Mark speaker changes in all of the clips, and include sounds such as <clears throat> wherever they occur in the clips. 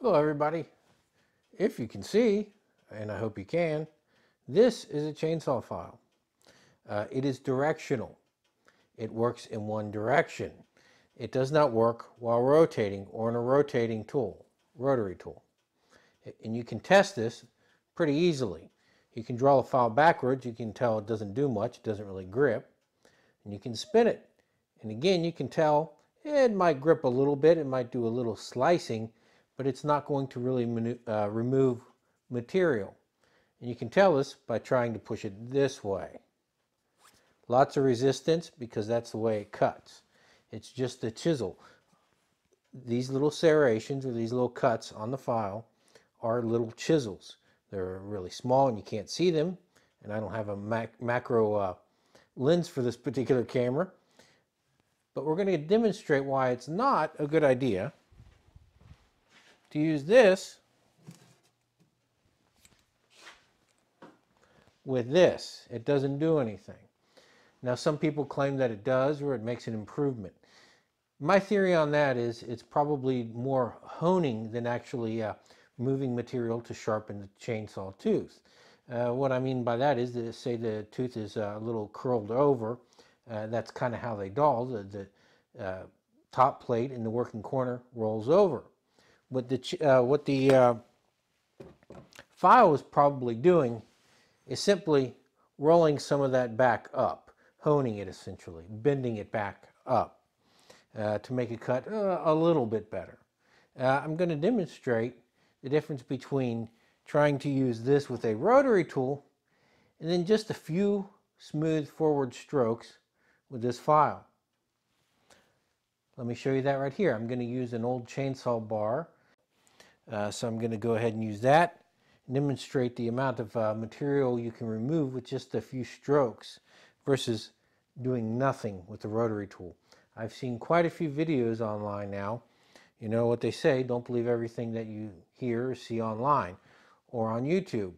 Speaker 1: Hello everybody. If you can see, and I hope you can, this is a chainsaw file. Uh, it is directional. It works in one direction. It does not work while rotating or in a rotating tool, rotary tool. And you can test this pretty easily. You can draw the file backwards. You can tell it doesn't do much. It doesn't really grip. And you can spin it. And again, you can tell it might grip a little bit. It might do a little slicing, but it's not going to really uh, remove material. And you can tell this by trying to push it this way. Lots of resistance because that's the way it cuts. It's just a chisel. These little serrations or these little cuts on the file are little chisels. They're really small and you can't see them. And I don't have a mac macro uh, lens for this particular camera. But we're going to demonstrate why it's not a good idea to use this with this. It doesn't do anything. Now some people claim that it does or it makes an improvement. My theory on that is it's probably more honing than actually uh, moving material to sharpen the chainsaw tooth. Uh, what I mean by that is to say the tooth is uh, a little curled over. Uh, that's kind of how they dull. The, the uh, top plate in the working corner rolls over. What the, uh, what the uh, file is probably doing is simply rolling some of that back up, honing it essentially, bending it back up to make a cut a little bit better. I'm going to demonstrate the difference between trying to use this with a rotary tool and then just a few smooth forward strokes with this file. Let me show you that right here. I'm going to use an old chainsaw bar. Uh, so I'm going to go ahead and use that and demonstrate the amount of uh, material you can remove with just a few strokes versus doing nothing with the rotary tool. I've seen quite a few videos online now you know what they say, don't believe everything that you hear or see online or on YouTube.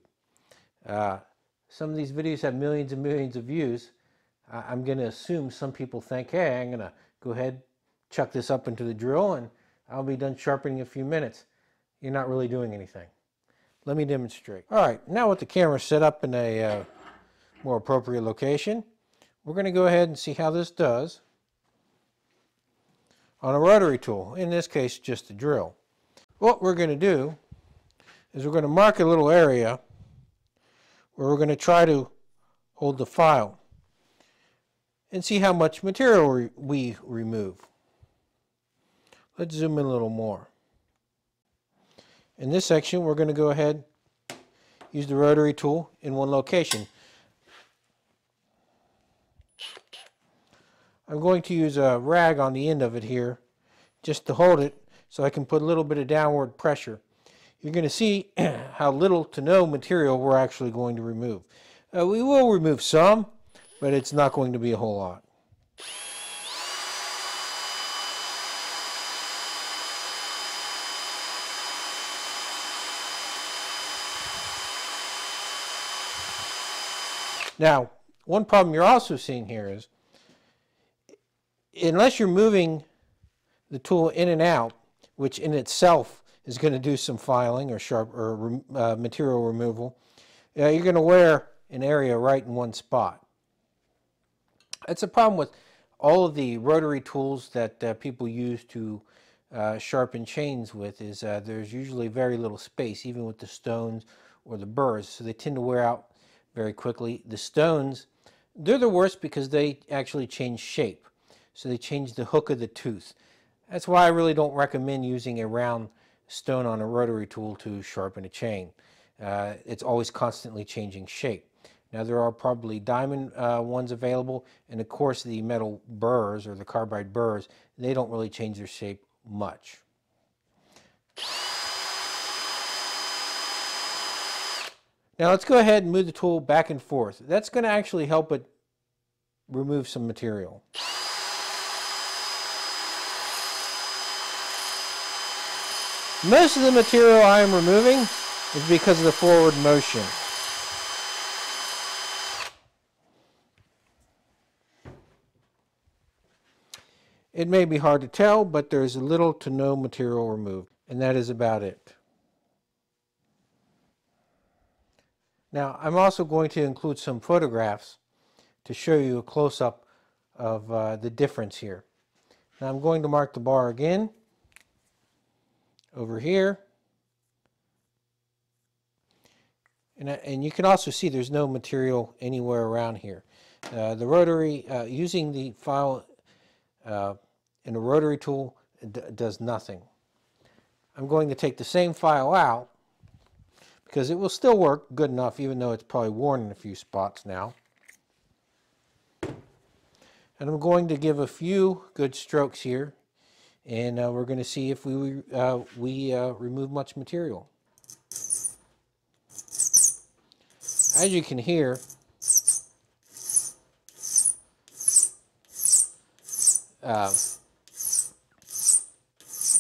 Speaker 1: Uh, some of these videos have millions and millions of views. I'm going to assume some people think, hey, I'm going to go ahead, chuck this up into the drill, and I'll be done sharpening in a few minutes. You're not really doing anything. Let me demonstrate. All right, now with the camera set up in a uh, more appropriate location, we're going to go ahead and see how this does on a rotary tool, in this case just a drill. What we're going to do is we're going to mark a little area where we're going to try to hold the file and see how much material we remove. Let's zoom in a little more. In this section we're going to go ahead use the rotary tool in one location. I'm going to use a rag on the end of it here just to hold it so I can put a little bit of downward pressure. You're going to see <clears throat> how little to no material we're actually going to remove. Uh, we will remove some, but it's not going to be a whole lot. Now, one problem you're also seeing here is unless you're moving the tool in and out, which in itself is going to do some filing or sharp or uh, material removal, uh, you're going to wear an area right in one spot. That's a problem with all of the rotary tools that uh, people use to uh, sharpen chains with is uh, there's usually very little space, even with the stones or the burrs, so they tend to wear out very quickly. The stones, they're the worst because they actually change shape. So they change the hook of the tooth. That's why I really don't recommend using a round stone on a rotary tool to sharpen a chain. Uh, it's always constantly changing shape. Now there are probably diamond uh, ones available, and of course the metal burrs or the carbide burrs, they don't really change their shape much. Now let's go ahead and move the tool back and forth. That's going to actually help it remove some material. Most of the material I am removing is because of the forward motion. It may be hard to tell, but there is a little to no material removed. And that is about it. Now, I'm also going to include some photographs to show you a close-up of uh, the difference here. Now I'm going to mark the bar again over here. And, uh, and you can also see there's no material anywhere around here. Uh, the rotary, uh, using the file uh, in a rotary tool does nothing. I'm going to take the same file out because it will still work good enough even though it's probably worn in a few spots now. And I'm going to give a few good strokes here and uh, we're going to see if we, uh, we uh, remove much material. As you can hear, uh,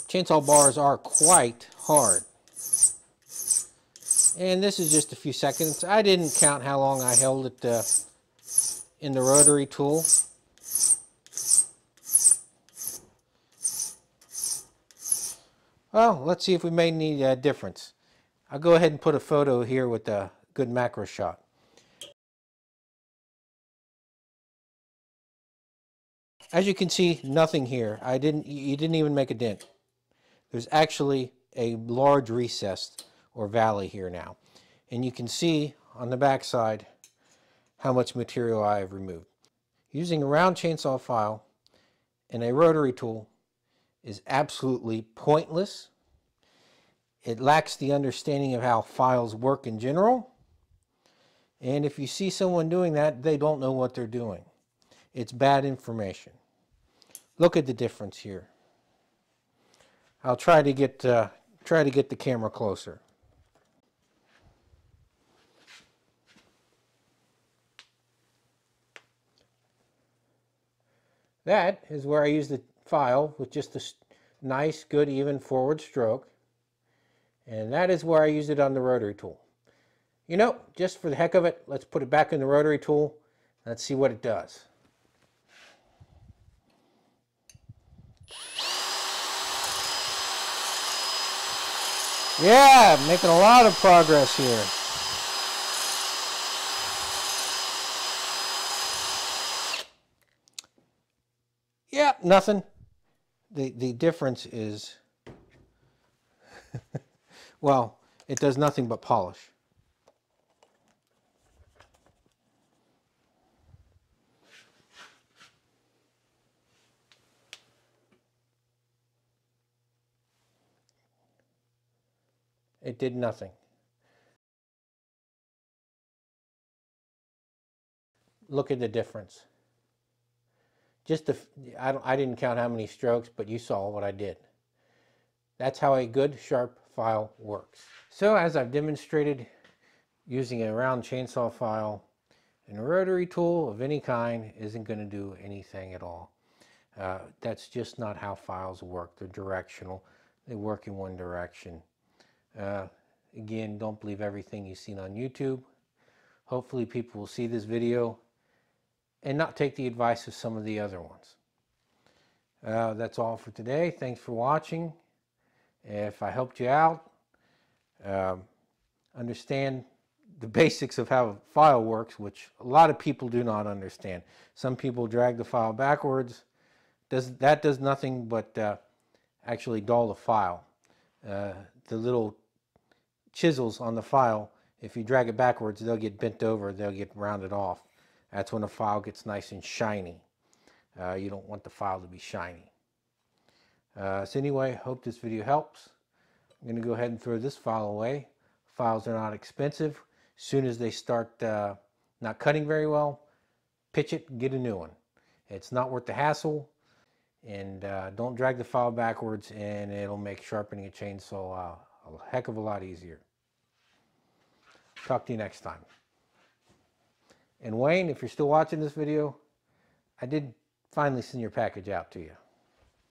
Speaker 1: chainsaw bars are quite hard. And this is just a few seconds. I didn't count how long I held it uh, in the rotary tool. Well, let's see if we made any uh, difference. I'll go ahead and put a photo here with a good macro shot. As you can see, nothing here. I didn't, you didn't even make a dent. There's actually a large recess or valley here now. And you can see on the back side how much material I have removed. Using a round chainsaw file and a rotary tool is absolutely pointless. It lacks the understanding of how files work in general. And if you see someone doing that, they don't know what they're doing. It's bad information. Look at the difference here. I'll try to get uh, try to get the camera closer. That is where I use the file with just a nice, good, even forward stroke. And that is where I use it on the rotary tool. You know, just for the heck of it, let's put it back in the rotary tool. Let's see what it does. Yeah, making a lot of progress here. Yeah, nothing. The, the difference is, <laughs> well, it does nothing but polish. It did nothing. Look at the difference. Just the, I, don't, I didn't count how many strokes, but you saw what I did. That's how a good sharp file works. So as I've demonstrated, using a round chainsaw file and a rotary tool of any kind isn't going to do anything at all. Uh, that's just not how files work. They're directional. They work in one direction. Uh, again, don't believe everything you've seen on YouTube. Hopefully people will see this video and not take the advice of some of the other ones. Uh, that's all for today. Thanks for watching. If I helped you out, um, understand the <laughs> basics of how a file works, which a lot of people do not understand. Some people drag the file backwards. Does, that does nothing but uh, actually dull the file. Uh, the little chisels on the file, if you drag it backwards, they'll get bent over, they'll get rounded off. That's when the file gets nice and shiny. Uh, you don't want the file to be shiny. Uh, so anyway, hope this video helps. I'm going to go ahead and throw this file away. Files are not expensive. As soon as they start uh, not cutting very well, pitch it, get a new one. It's not worth the hassle. And uh, don't drag the file backwards and it'll make sharpening a chainsaw a heck of a lot easier. Talk to you next time. And Wayne, if you're still watching this video, I did finally send your package out to you.